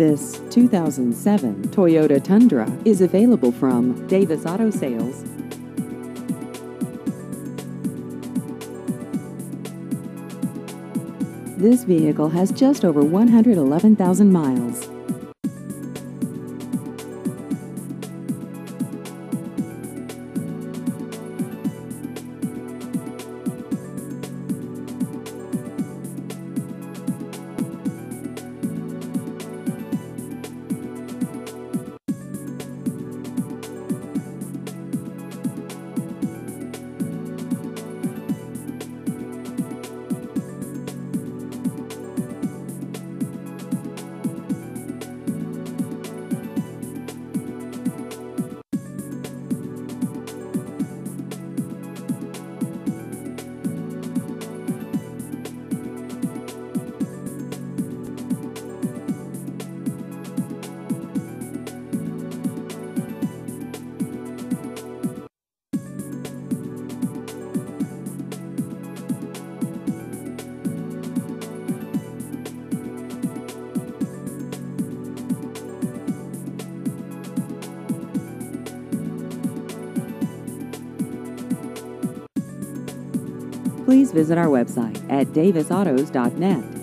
This 2007 Toyota Tundra is available from Davis Auto Sales. This vehicle has just over 111,000 miles. Please visit our website at davisautos.net.